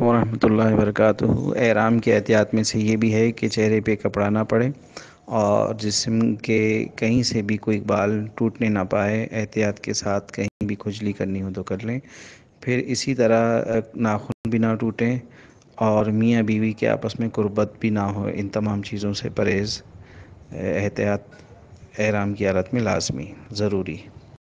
ورحمۃ اللہ وبرکاتہ۔ احرام کے احتیاط میں سے یہ بھی ہے کہ چہرے پہ کپڑا نہ پڑے اور جسم کے کہیں سے بھی کوئی بال ٹوٹنے نہ پائے، احتیاط کے ساتھ کہیں بھی کھجلی کرنی ہو تو کر لیں۔ پھر اسی طرح ناخن بھی نہ ٹوٹیں اور میاں بیوی کے آپس میں قربت بھی نہ ہو، ان تمام چیزوں سے پرہیز، احتیاط، احرام کی حالت میں لازمی، ضروری۔